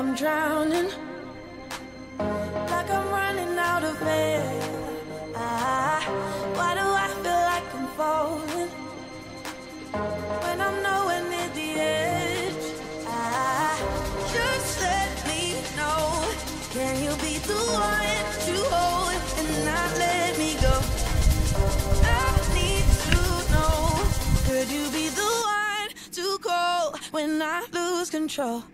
I'm drowning, like I'm running out of air. Ah, why do I feel like I'm falling when I'm nowhere near the edge? Ah, just let me know. Can you be the one to hold and not let me go? I need to know. Could you be the one to call when I lose control?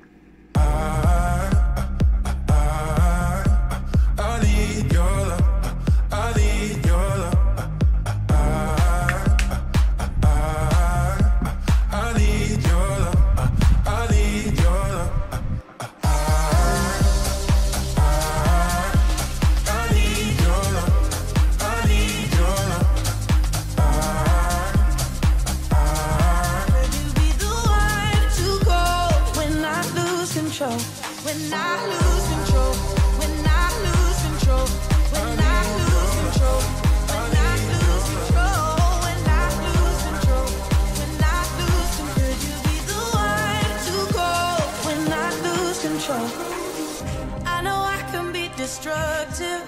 Destructive.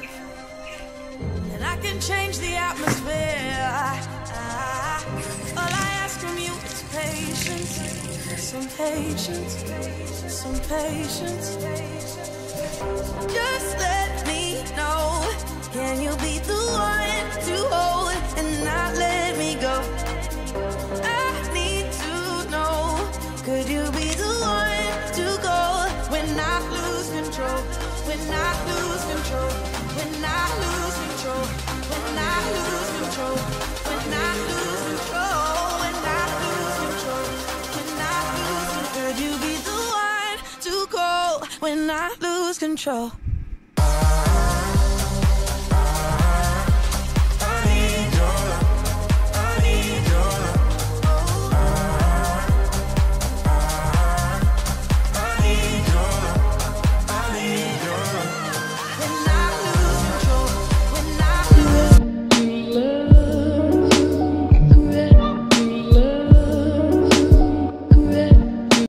And I can change the atmosphere. Some patience. Some patience. Just let me know. Can you be the one to hold and not let me go? I need to know. Could you be the one to go when I lose control? When I lose control. When I lose control. When I lose when I lose control?